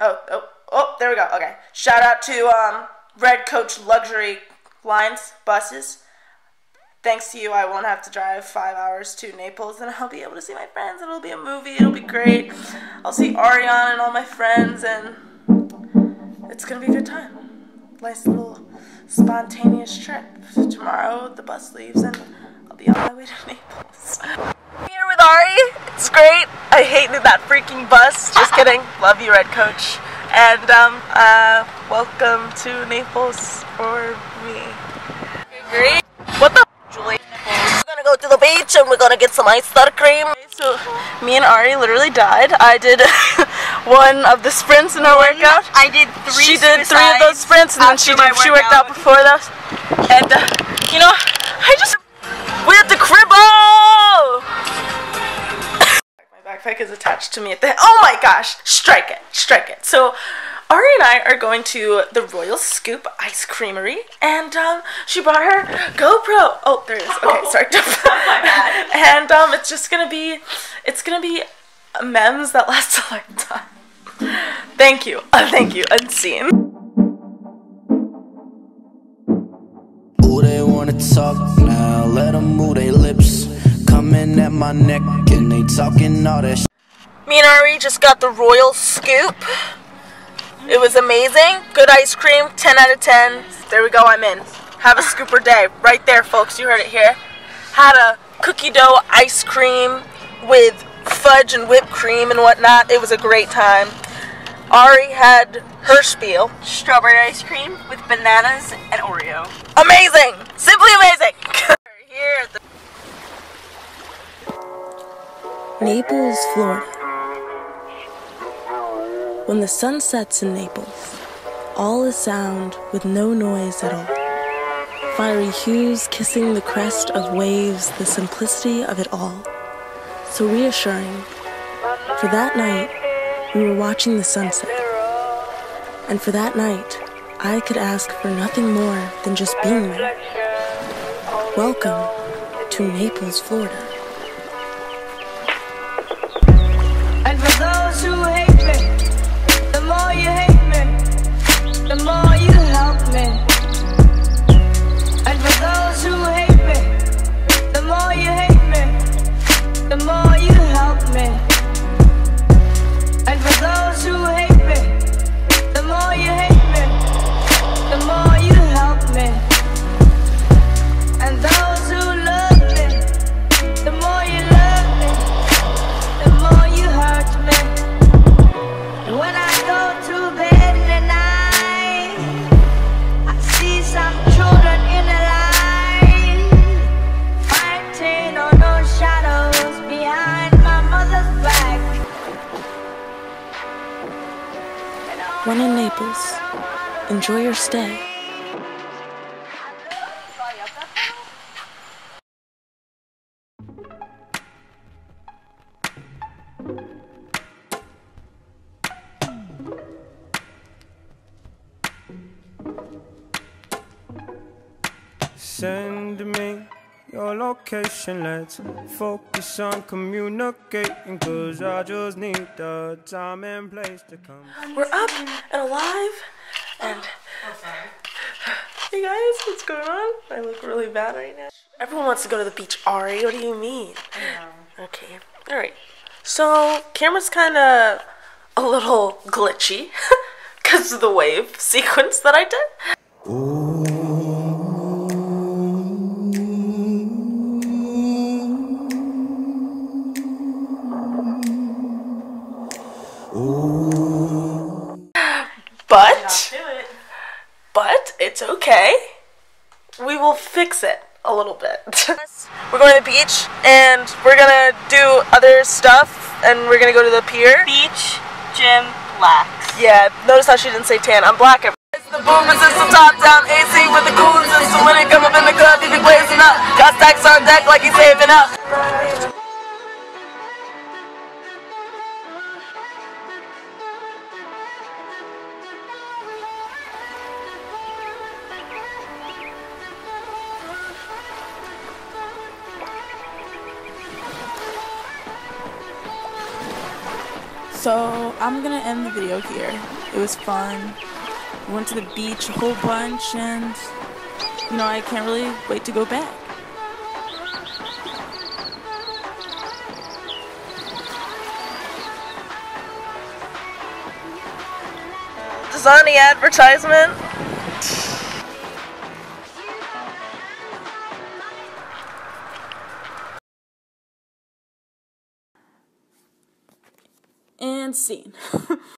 Oh, oh, oh, there we go. Okay. Shout out to um, Red Coach Luxury Lines buses. Thanks to you, I won't have to drive five hours to Naples, and I'll be able to see my friends. It'll be a movie. It'll be great. I'll see Ariana and all my friends, and it's gonna be a good time. Nice little spontaneous trip. Tomorrow the bus leaves, and I'll be on my way to Naples. Ari. It's great. I hated that freaking bus. Just kidding. Love you, Red Coach. And um, uh, welcome to Naples for me. Great. What the? Julie. We're gonna go to the beach and we're gonna get some ice butter cream. So, me and Ari literally died. I did one of the sprints in our workout. I did three. She did three of those sprints and then she did, she worked out before those. And uh, you know, to me at the. Oh my gosh! Strike it! Strike it! So. Ari and I are going to the Royal Scoop Ice Creamery, and um, she brought her GoPro. Oh, there it is. Okay, sorry. my bad. And um, it's just gonna be, it's gonna be memes that last a lifetime. Thank you. Uh, thank you. Unseen. Ooh, they wanna talk now, let them move their lips. Coming at my neck and they talking all that shit. Me and Ari just got the Royal Scoop. It was amazing. Good ice cream. 10 out of 10. There we go. I'm in. Have a scooper day. Right there, folks. You heard it here. Had a cookie dough ice cream with fudge and whipped cream and whatnot. It was a great time. Ari had her spiel. Strawberry ice cream with bananas and Oreo. Amazing! Simply amazing! Here at the Naples, Florida. When the sun sets in Naples, all is sound with no noise at all. Fiery hues kissing the crest of waves, the simplicity of it all. So reassuring. For that night, we were watching the sunset. And for that night, I could ask for nothing more than just being there. Welcome to Naples, Florida. And for those enjoy your stay. Send me your location. Let's focus on communicating. Cause I just need the time and place to come. We're up and alive, and hey guys, what's going on? I look really bad right now. Everyone wants to go to the beach. Ari, what do you mean? Okay, all right. So camera's kind of a little glitchy because of the wave sequence that I did. But but it's okay. We will fix it a little bit. we're going to the beach and we're gonna do other stuff and we're gonna go to the pier. Beach, gym, lax. Yeah, notice how she didn't say tan. I'm black. It's the boomers, it's the top down AC with the coolers. And so when it come up in the club, he be blazing up. Got stacks on deck like he's saving up. So I'm gonna end the video here. It was fun. We went to the beach a whole bunch, and you know I can't really wait to go back. Is on the advertisement? Scene.